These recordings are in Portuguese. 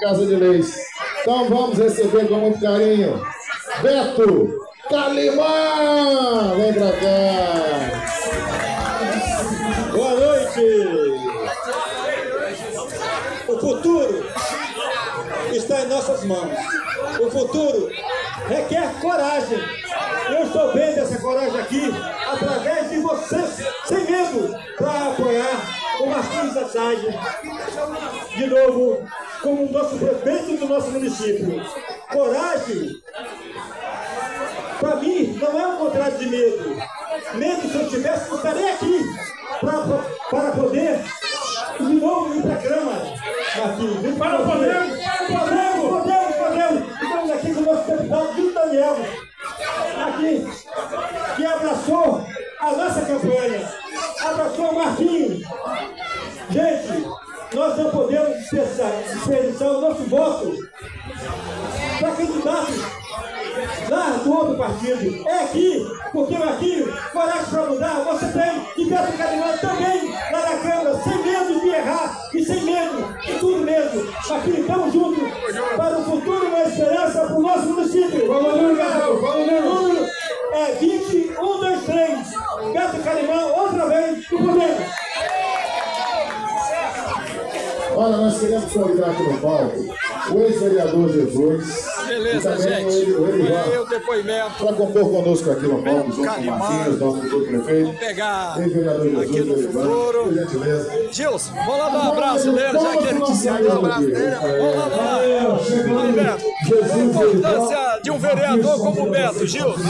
Casa de Leis. Então vamos receber com muito carinho Beto Calimã! Vem pra cá! Boa noite! O futuro está em nossas mãos. O futuro requer coragem. Eu estou vendo essa coragem aqui através de vocês, sem medo, para apoiar o Marquinhos Assad, de novo, como nosso prefeito do nosso município. Coragem, para mim, não é um contrário de medo. Medo, se eu tivesse, eu estaria aqui para poder, de novo, ir para a Câmara. Aqui, para poder, podemos, podemos, podemos. Estamos aqui com o nosso deputado Vitor Daniel, aqui, que abraçou a nossa campanha, abraçou o Marquinhos. Gente, nós não podemos desperdiçar o nosso voto para candidatos lá do outro partido. É aqui, porque Marquinhos, coragem para mudar, você tem, e Beto Carimã também, lá na Câmara, sem medo de errar e sem medo de tudo mesmo. Marquinhos, estamos juntos para o futuro Olha, nós queremos convidar aqui no palco o ex-vereador Jesus. Beleza, gente. Ele, e o depoimento. Para compor conosco aqui no palco, junto com o Marquinhos, nosso futuro prefeito. Vamos pegar ex-vereador Jesus, aqui no futuro. Por gentileza. Gilson, vamos lá dar um abraço nele, já que ele te sentou um abraço nele. Vamos lá, vamos lá. Aí, Beto, a importância de um vereador como o Beto, Gilson.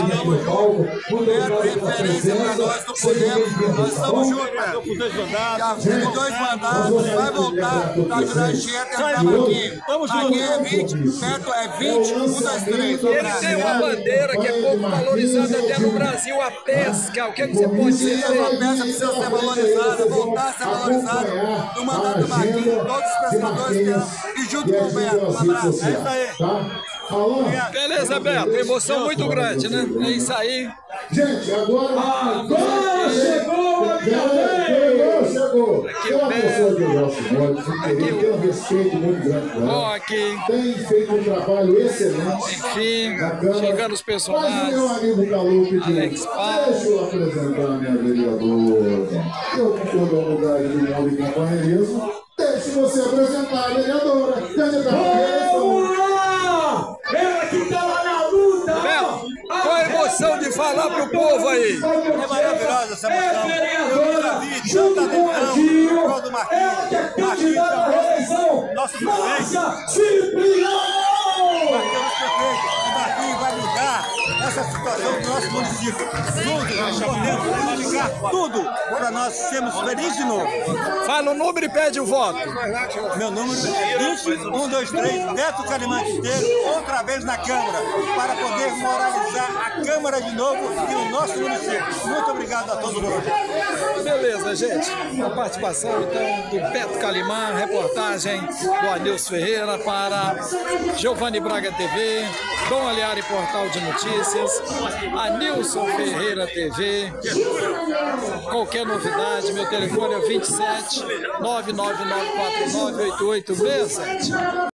O Beto, referência para nós do Podemos. Nós estamos juntos, Beto. Já fez dois mandatos, vai voltar para ajudar a gente a tentar Marquinhos. Aqui é 20, Beto é 20, um, dois, três. Ele tem uma bandeira que é pouco valorizada até no Brasil, a pesca. O que, é que você pode dizer? Sim, a pesca precisa ser valorizada, voltar a ser valorizada. No mandato do Marquinhos, todos os pescadores e junto com o Beto. Um abraço. É isso aí. Beleza, Beto. Emoção muito grande, né? É isso aí. Gente, agora. Agora chegou a minha vez! Chegou, chegou! De nosso modo, que tem um respeito muito grande Ó, ela. aqui. Tem feito um trabalho excelente. Enfim, chegando os Mas o personagens. meu amigo Calu pediu. Alex Paz. Deixa eu apresentar a minha vereadora. Eu, com todo o lugar de mundo e companheirismo, deixe você apresentar a vereadora. Emoção de falar pro povo aí? É maravilhosa essa emoção. É Eu nunca vi tanta com o adesão Adinho, por causa do Marquinhos. Marquinhos nosso prefeito. Essa situação do nosso município. Tudo, podemos modificar tudo para nós sermos felizes de novo. Fala o número e pede o voto. Meu número é 2123, Beto Calimante Esteiro, outra vez na Câmara, para poder moralizar a Câmara de novo e o nosso município. Muito obrigado a todos vocês. Beleza, gente. A participação então do Beto Calimã, reportagem do Anilson Ferreira para Giovanni Braga TV, Dom Aliari Portal de Notícias, Anilson Ferreira TV. Qualquer novidade, meu telefone é 27 999498867.